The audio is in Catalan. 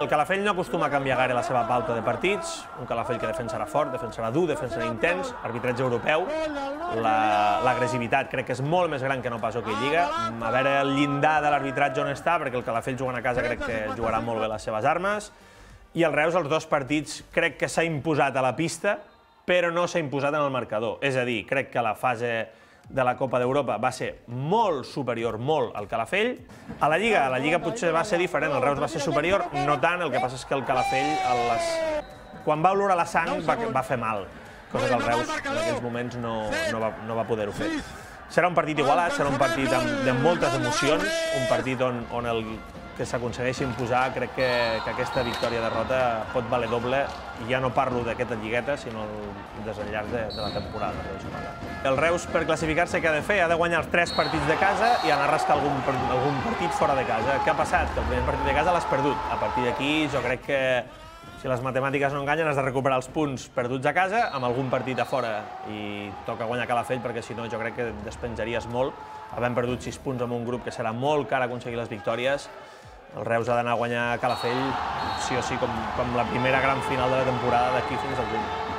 El Calafell no acostuma a canviar gaire la seva pauta de partits, un Calafell que defensarà fort, defensarà dur, defensarà intens, arbitratge europeu, l'agressivitat la, crec que és molt més gran que no pas Hockey Lliga, a veure el llindar de l'arbitratge on està, perquè el Calafell jugant a casa crec que jugarà molt bé les seves armes, i el Reus, els dos partits, crec que s'ha imposat a la pista, però no s'ha imposat en el marcador. És a dir, crec que la fase de la Copa d'Europa va ser molt superior, molt, al Calafell. A la Lliga, a la Lliga potser va ser diferent, el Reus va ser superior, no tant, el que passa és que el Calafell, el les... quan va olorar la sang, va, va fer mal, cosa que el Reus en aquells moments no, no va, no va poder-ho fer. Serà un partit igualat, serà un partit amb, de moltes emocions, un partit on, on el que s'aconsegueixi imposar, crec que, que aquesta victòria-derrota pot valer doble, i ja no parlo d'aquesta lligueta, sinó el desenllaç de, de la temporada. El Reus, per classificar-se, què ha de fer? Ha de guanyar els tres partits de casa i anar a rascar algun, algun partit fora de casa. Què ha passat? Que el primer partit de casa l'has perdut. A partir d'aquí, jo crec que si les matemàtiques no enganyen, has de recuperar els punts perduts a casa amb algun partit a fora i toca guanyar Calafell perquè si no jo crec que despenjaries molt. Havent perdut sis punts amb un grup que serà molt car aconseguir les victòries, el Reus ha d'anar a guanyar Calafell sí o sí com, com la primera gran final de la temporada d'aquí fins al juny.